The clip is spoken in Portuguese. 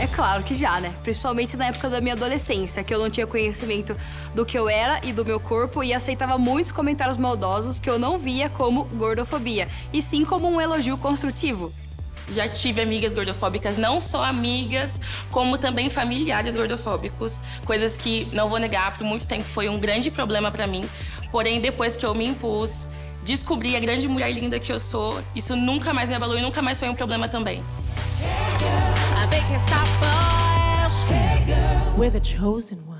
É claro que já, né? Principalmente na época da minha adolescência, que eu não tinha conhecimento do que eu era e do meu corpo e aceitava muitos comentários maldosos que eu não via como gordofobia, e sim como um elogio construtivo. Já tive amigas gordofóbicas, não só amigas, como também familiares gordofóbicos, coisas que não vou negar, por muito tempo foi um grande problema para mim. Porém, depois que eu me impus, descobri a grande mulher linda que eu sou, isso nunca mais me abalou e nunca mais foi um problema também. Can't stop us. We're the chosen one.